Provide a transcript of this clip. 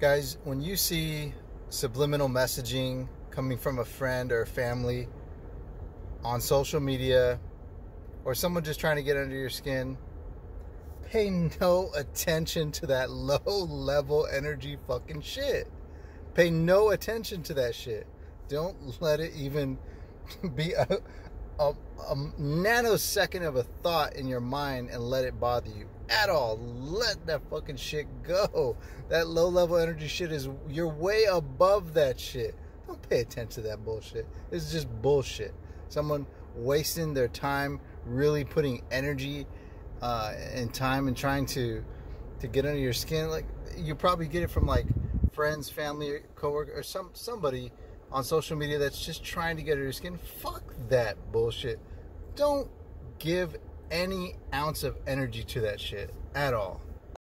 Guys, when you see subliminal messaging coming from a friend or a family on social media or someone just trying to get under your skin, pay no attention to that low level energy fucking shit. Pay no attention to that shit. Don't let it even be a, a, a nanosecond of a thought in your mind and let it bother you at all. Let that fucking shit go. That low level energy shit is, you're way above that shit. Don't pay attention to that bullshit. It's just bullshit. Someone wasting their time, really putting energy uh, and time and trying to to get under your skin. Like you probably get it from like friends, family, coworker, or some somebody on social media that's just trying to get under your skin. Fuck that bullshit. Don't give any ounce of energy to that shit at all.